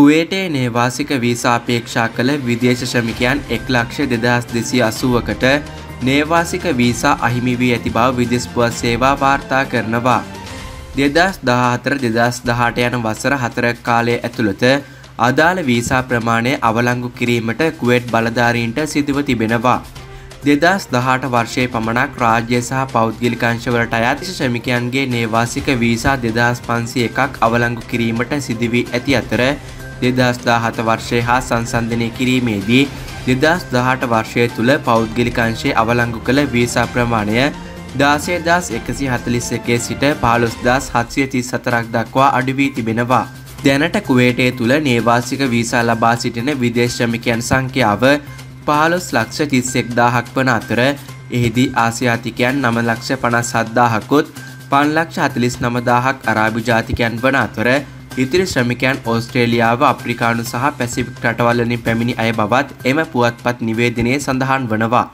කුවේටේ නේවාසික visa අපේක්ෂා කළ විදේශ ශ්‍රමිකයන් එක් ලක්ෂ දෙදහස් දෙසි අසුවකට නේවාසික වීසා අහිමි වී ඇති බව විදෙස්පුවත් සේවා වාර්තා කරනවා. දෙදස් දහතර දෙදස් දහට යන වසර හතර කාලය ඇතුළත අදාළ වීසා ප්‍රමාණය අවලංගු කිරීමට කුවේට් බලධාරීන්ට සිදුව තිබෙනවා. දෙදස් දහට වර්ෂය පමණක් රාජ්‍ය සහ පෞද්ගලිකංශවලට අයත් ශ්‍රමිකයන්ගේ නේවාසික වීසා දෙදහස් පන්සි එකක් අවලංගු කිරීමට සිදුවී ඇති අතර දෙදස් දාහත වර්ෂය හා සංසන්ධනය කිරීමේදී දෙදස් දහට වර්ෂය තුළ පෞද්ගලිකංශය අවලංගු කළ වීසා ප්‍රමාණය දාසේදස් එකසි හතලිස් එකේ සිට පාලොස් දස් හත්සිය තිස් සතරක් දක්වා අඩුවී තිබෙනවා. දැනට කුවේටේ තුළ නේවාසික වීසා ලබා සිටින විදේශමිකයන් සංඛ්‍යාව පහළොස් ලක්ෂ තිස්සෙක් දාහක් වන අතර එහිදී ආසියාතිකයන් නම ලක්ෂ පනස් හද්දාහකුත් පන්ලක්ෂ හතලිස් නමදාහක් අරාභි ජාතිකයන් වන අතර ඉතිරි ශ්‍රමිකයන් ඕස්ට්‍රේලියාව අප්‍රිකානු සහ පැසිෆික් රටවල්ලනින් පැමිණි අය බවත් එම පුවත්පත් නිවේදනයේ සඳහන් වනවා.